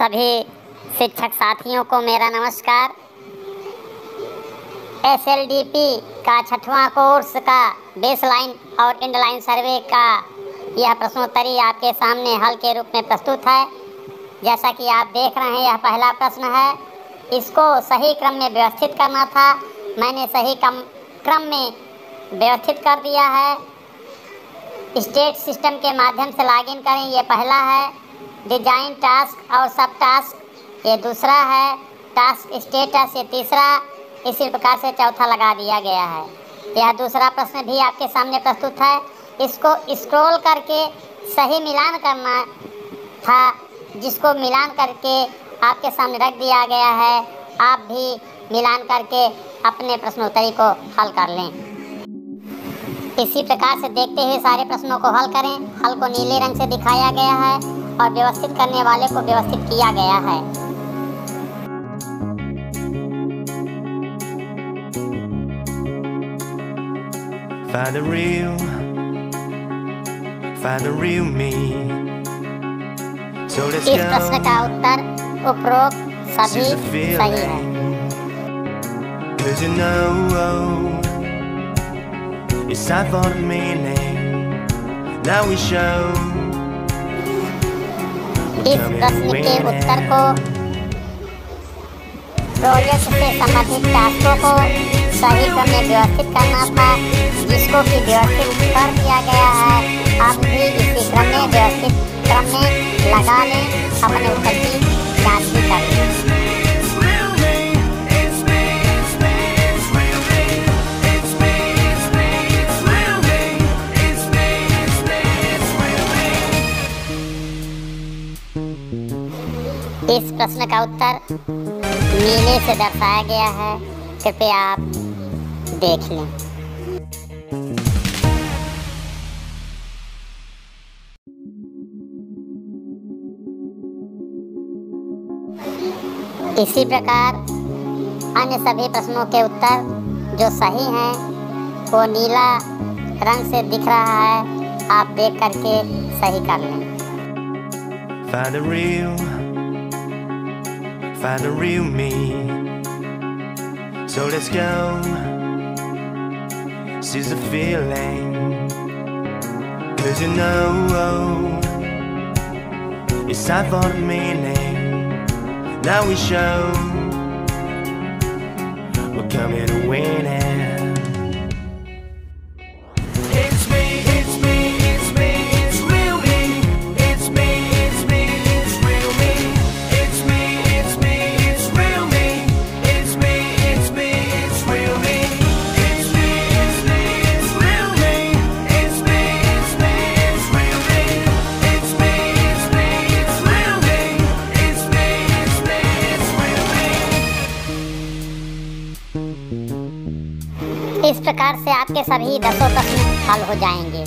सभी शिक्षक साथियों को मेरा नमस्कार। एस एल डी पी का छठवां कोर्स का बेसलाइन और इंडलाइन सर्वे का यह प्रश्नोत्तरी आपके सामने हल के रूप में प्रस्तुत है। जैसा कि आप देख रहे हैं, यह पहला प्रश्न है। इसको सही क्रम में व्यवस्थित करना था। मैंने सही कम, क्रम में व्यवस्थित कर दिया है। स्टेट सिस्टम के माध्यम से लॉगिन करें, ये पहला है। डिज़ाइन टास्क और सब टास्क, ये दूसरा है। टास्क स्टेटस, ये तीसरा। इसी प्रकार से चौथा लगा दिया गया है। यह दूसरा प्रश्न भी आपके सामने प्रस्तुत है। इसको स्क्रॉल करके सही मिलान करना था, जिसको मिलान करके आपके सामने रख दिया गया है। आप भी मिलान करके अपने प्रश्नोत्तरी को हल कर लें। इसी प्रकार से देखते हुए सारे प्रश्नों को हल करें। हल को नीले रंग से दिखाया गया है। और व्यवस्थित करने वाले को व्यवस्थित किया गया है Find the real, find the real me. So let's इस प्रश्न go. का उत्तर उपरोक्त सभी सही है. Cause you know it's time for the meaning. Now we show. इस प्रश्न के उत्तर को प्रोजेक्ट से संबंधित टास्कों को सही क्रम में व्यवस्थित करना था, जिसको कि व्यवस्थित कर दिया गया है। आप भी इसी क्रम में व्यवस्थित क्रम में लगा लें अपने उत्तर की। इस प्रश्न का उत्तर नीले से दर्शाया गया है। कृपया आप देख लें। इसी प्रकार अन्य सभी प्रश्नों के उत्तर जो सही हैं, वो नीला रंग से दिख रहा है। आप देख करके सही कर लें। Find the real, me. So let's go. Seize the feeling. Cause you know it's time for the meaning. Now we show we're coming to win it. इस प्रकार से आपके सभी दसों प्रश्न हल हो जाएँगे।